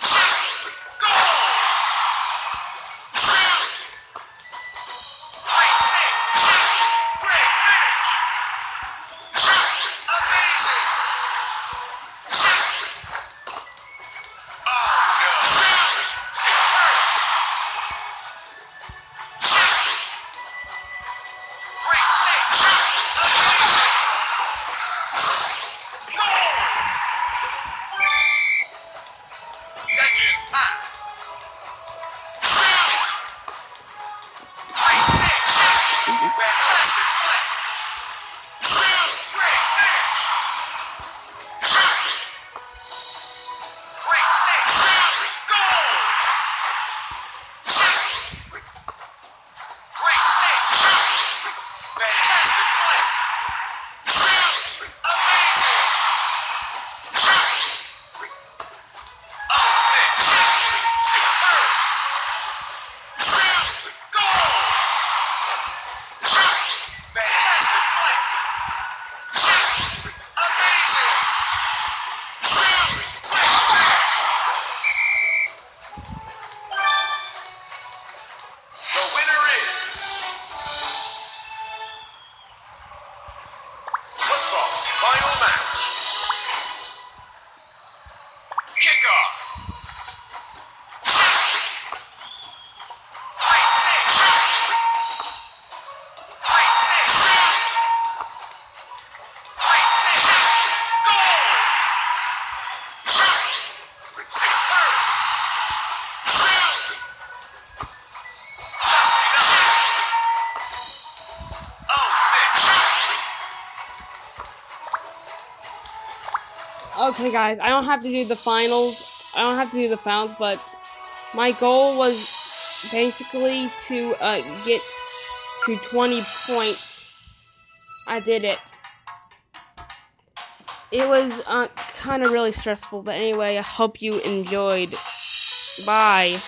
you Okay, guys, I don't have to do the finals. I don't have to do the finals, but my goal was basically to uh, get to 20 points. I did it. It was uh, kind of really stressful, but anyway, I hope you enjoyed. Bye.